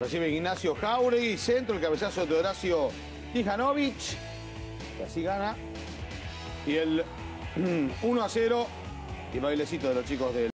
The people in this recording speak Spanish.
Recibe Ignacio Jauregui, centro, el cabezazo de Horacio Tijanovic, que así gana. Y el 1 a 0, y bailecito de los chicos del...